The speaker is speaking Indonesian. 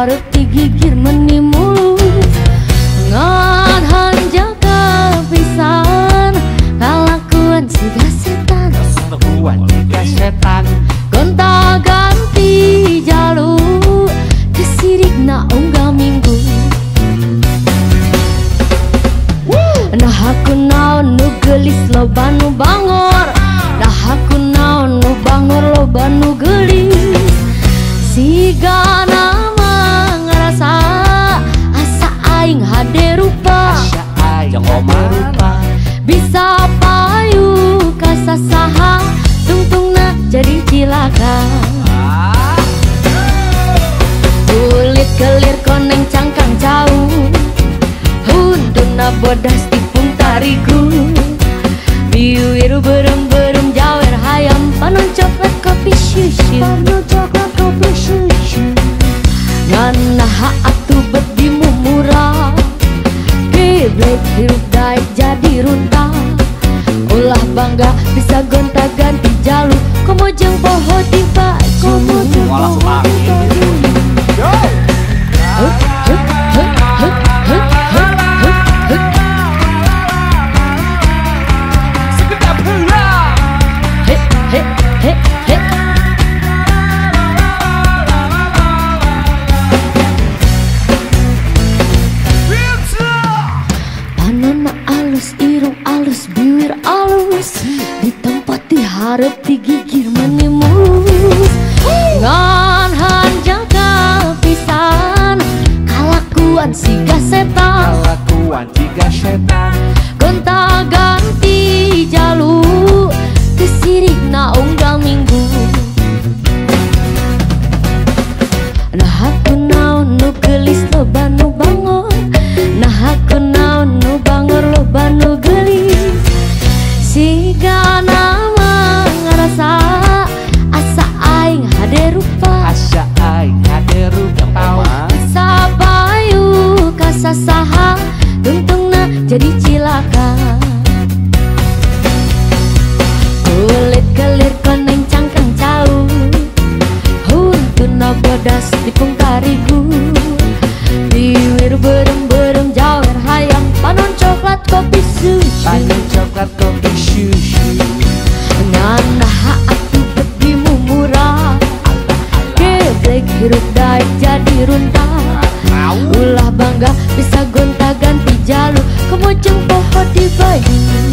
harap digigir menimu Ngan hanjaga pisan Kalakuan si setan Kelakuan jika setan Gonta ganti jalur Kesirik na unggah minggu Nah aku naon nu gelis lo banu bangor Nah aku naon nu bangor lo banu gelis Bisa payu kasasaha Tungtungna jadi cilaka. Kulit kelir koneng cangkang jauh Hunduna bodas tipung tariku Biuir berem-berem jawer hayam Panon coklat kopi susu Panon coklat kopi susu Ngana atu bedimu murah Geblek hirup daik jadi runta Ulah bangga bisa gonta ganti jalur. Komo jeng poho di baju Komo jeng Walah diharap digigir menimus Ngan hanjaga pisan Kalakuan si setan Kelakuan jika setan Gonta ganti jalur Kesirik na unggal minggu. Nah aku naon nu gelis jadi cilaka. Kulit kelir koneng cangkang jauh. Huntuna bodas tipung tarigu Biwir berem-berem jawer hayam Panon coklat kopi susu. Panen coklat kopi susu. Nganah aku bedimu murah Geblek hirup daik jadi runta. Ulah bangga bisa gonta ganti jalur ចំពោះ hot divide